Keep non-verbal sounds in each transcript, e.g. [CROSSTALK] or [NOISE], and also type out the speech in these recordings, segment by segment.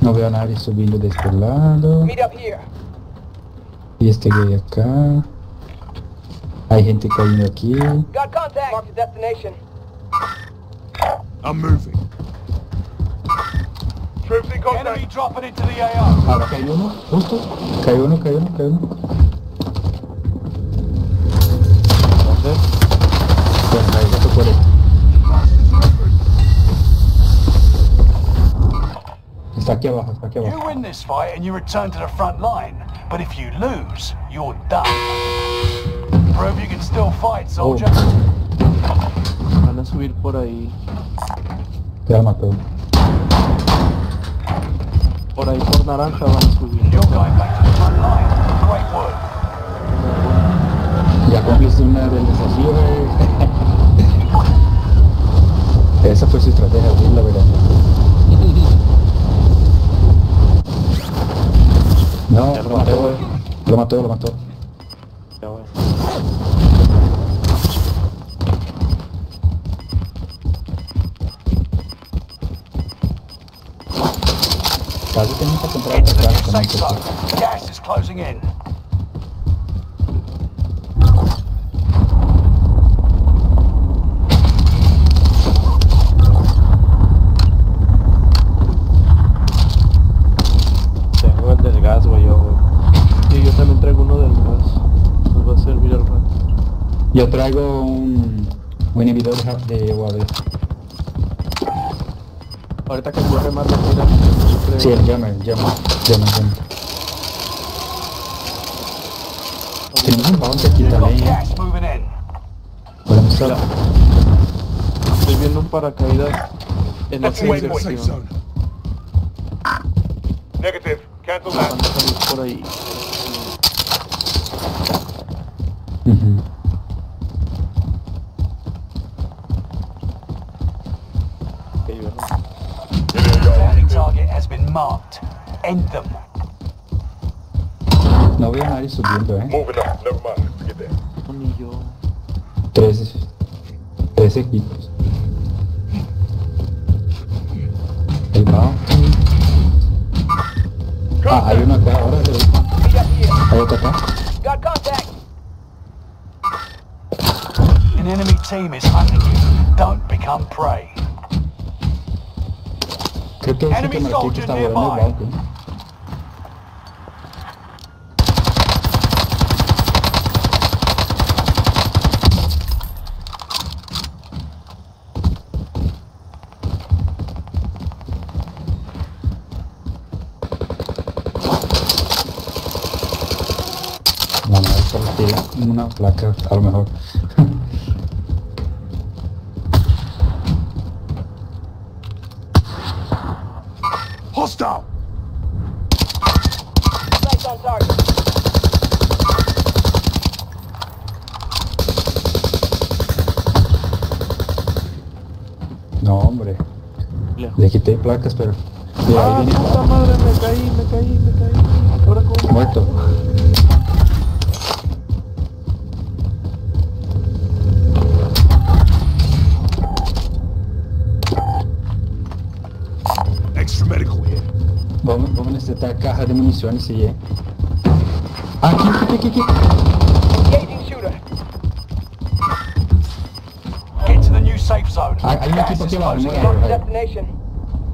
No veo a nadie subiendo de este lado. Meet up here. Y este gay acá. Hay gente cayendo aquí. Got contact. Mark the destination. I'm moving. Troops in contact. Enemy dropping into the AO. Ahora cayó uno, justo. Cayó uno, cayó uno, cayó uno. Está aquí abajo, está aquí You win this fight and you return to the front line. But if you lose, you're done. Prove you can still fight, oh. soldier. Van a subir por ahí. Ya mató. Por ahí por naranja van a subir. You're going back to the front line. Great work. Ya cumpliste una del desafío. Esa fue su estrategia, la verdad. No, Ya lo lo maté, mató, güey. lo mató, lo mató. Ya voy. Casi tenemos que comprar otra casa, ¿no? Gas is closing in. Tengo el del gas, güey, yo, güey. Sí, yo también traigo uno del gas. Nos va a servir al rato. Yo traigo un, un inhibidor de, UAV. Ahorita que cierre más creo. Sí, el jammer, jammer, jammer. Tenemos un bounty aquí también. gas moving in. Podemos usar. Estoy viendo un paracaídas en dirección. zone. Negative. Cancel that. por ahí. Ujú. Que marked. End them. No veo a nadie subiendo, eh. Moving up. Never mind. Forget that. Ni yo. Tres, tres equipos. El bounty. Ah, hay uno acá ahora. pero- Meet. Hay otro acá. Got contact. An enemy team is hunting you. Don't become prey. Creo que ese Enemy que está volando tiene una placa, a lo mejor. Hostile. On target. No, hombre. Le quité placas, pero... Mira, Ah, ahí viene puta madre, me caí, me caí, me caí. Ahora cómo. muerto. Extra medical here. Vamos, vamos necesitar caja de municiones ya. Ah, Aquí, aquí, aquí, aquí. Engaging shooter. Get to the new safe zone. Hay, un equipo aquí abajo, destination.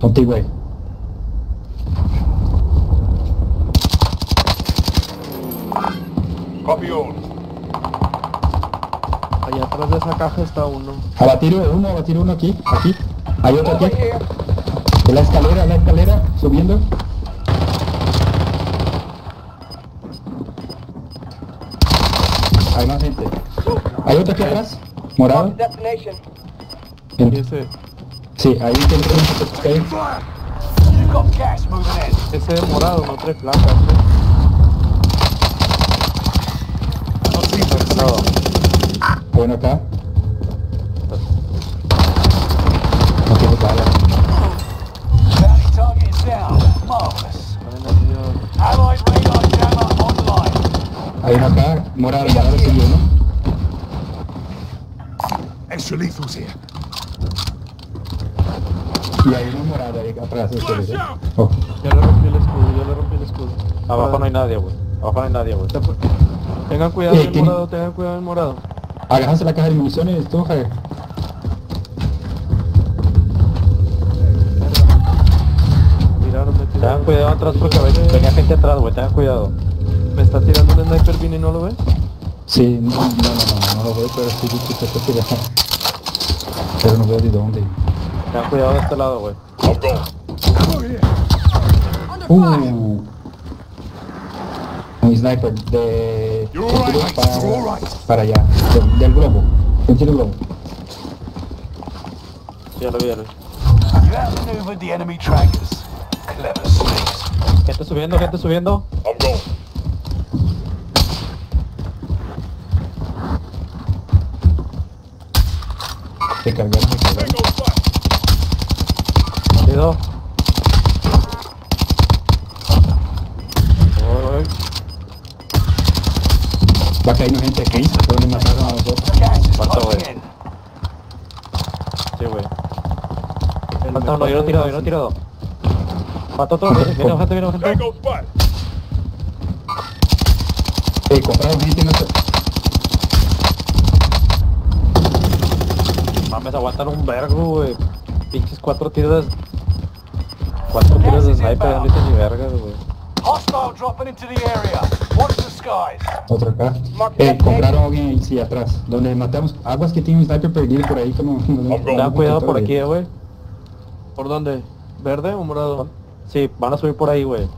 Contigo ahí. Copy all. Allá atrás de esa caja está uno. Abatir uno, abatir uno aquí, aquí. Hay otro aquí. En la escalera, en la escalera, subiendo. Hay otro aquí atrás, morado. Ese, Sí, ahí tiene in. ese morado no trae placas, the safe zone. Bueno acá. No tiene balas. Hay uno acá, morado, morado, sigue uno. Extra lethals here. Y hay una morada ahí atrás ¿eh? Oh, Ya le rompí el escudo, ya le rompí el escudo. Abajo no hay nadie, güey. Abajo no hay nadie, güey. Tengan cuidado Eh, del tiene- morado, tengan cuidado del morado. agájase la caja de municiones, tú, Javier. Tengan cuidado atrás porque ve- venía gente atrás, güey. Tengan cuidado. Me está tirando un sniper Vini, ¿no lo ves? Sí, no, no, no, no, no lo veo, pero sí, sí, sí. Pero no veo de dónde. Tengan cuidado de este lado, güey. Uh. Un sniper de... para, para allá, del, del globo. Del tiro globo. Ya lo vi, ya lo vi. Gente subiendo, gente subiendo. Se cargaron, se cargaron. Uy. Va cayendo gente aquí, pero le mataron a nosotros. Gas is Falta, güey. Sí, güey. El Falta uno, yo lo he tirado, yo lo he tirado. Falta otro, viene, viene gente, viene gente. Eh, compraron gente en nuestra... Mames, aguantan un vergo, güey. Pinches cuatro tiros. Cuatro tiros de sniper, no ni vergas, güey. Hostile dropping into the area. Watch the skies. Otra acá. Eh, compraron a alguien ahí, sí, atrás. Donde matamos. Aguas que tiene un sniper perdido por ahí [LAUGHS] Tengan no cuidado por aquí, güey. ¿Por dónde? ¿Verde o morado? Sí, van a subir por ahí, güey.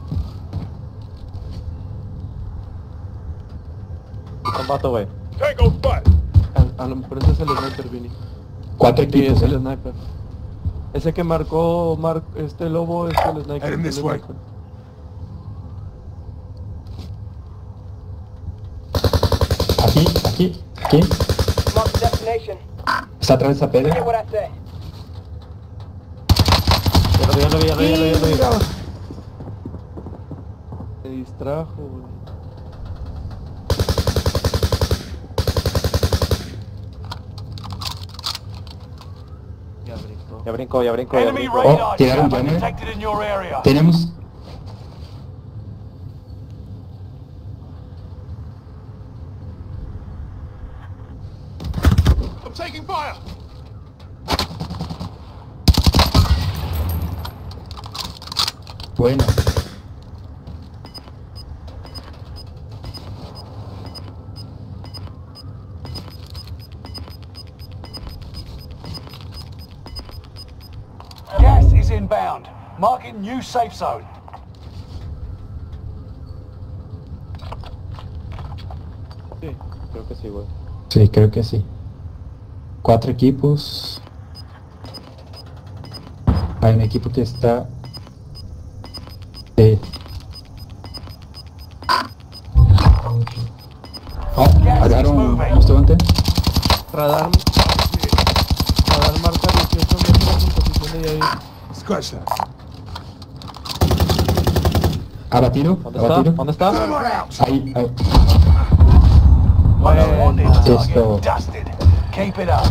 Vato, güey. A, a lo mejor ese es el sniper Vini. Cuatro Sí, equipos, es el ¿eh? sniper. Ese que marcó Mar este lobo es el sniper. Heading this el way. sniper. Aquí, aquí, aquí. Mark the destination. Está atrás de esa pedra. Ya lo vi, ya lo vi, ya lo vi, ya lo vi, ya lo vi. Se distrajo, güey. Ya brincó, ya brincó, ya your area. Tenemos... I'm taking fire. Bueno. Inbound. Marking new safe zone. Sí. Creo que sí, güey. Sí, creo que sí. Cuatro equipos. Hay un equipo que está... Eh. Oh, agarraron nuestro ante. Radar. Radar marca 18 metros en posición de ahí. Scratch that. Abatido, ¿Dónde está? abatido. ¿Dónde está? Ahí, ahí. Unwanted Esto. target dusted. Keep it up.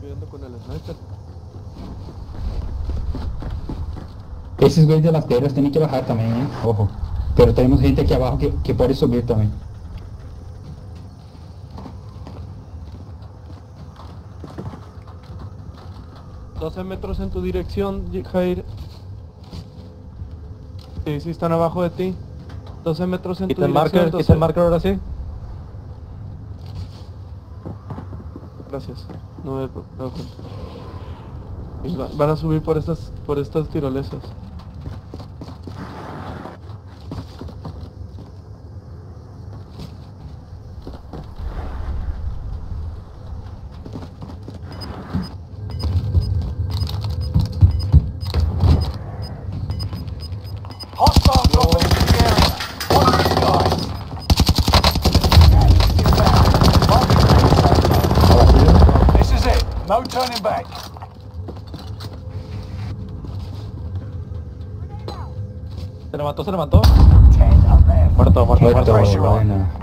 Cuidando con el sniper. Esos güeyes de las piedras tienen que bajar también, ¿eh? Ojo. Pero tenemos gente aquí abajo que, que puede subir también. 12 metros en tu dirección, Jair. Sí, sí, están abajo de ti. 12 metros en tu dirección. marker, 12 quita el marker ahora sí. Gracias. No me he dado cuenta. Y va- Van a subir por estas, por estas tirolesas. Se le mató, se le mató. Muerto, muerto, muerto. muerto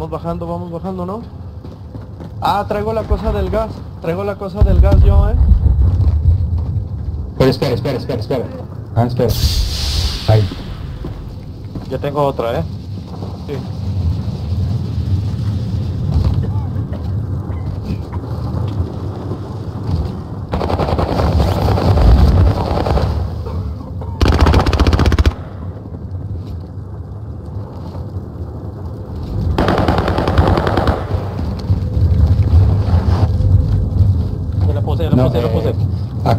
vamos bajando, vamos bajando, ¿no? Ah, traigo la cosa del gas. Traigo la cosa del gas yo, eh. Pero espera, espera, espera, espera. Ah, espera. Ahí. Yo tengo otra, eh.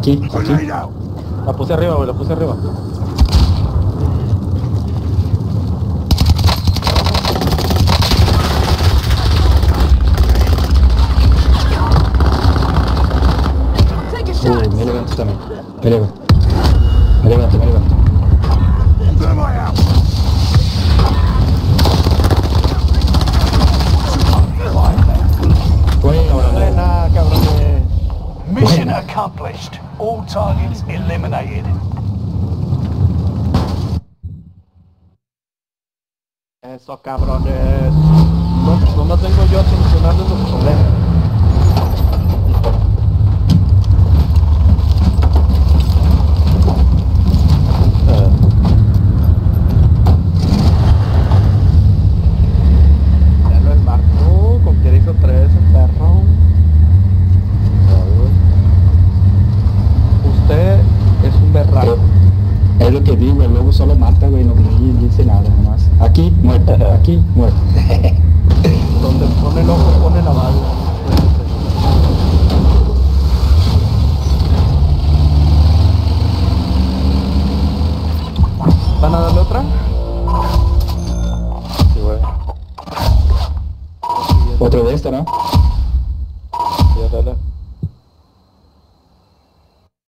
Aquí, aquí. La puse arriba, güey, la puse arriba. Uy, me levanto también. Me levanto. Me levanto, me levanto. all targets eliminated. Airsoft camera on the... Vamos, vamos tengo yo sin sonar de los problemas. aquí. Bueno,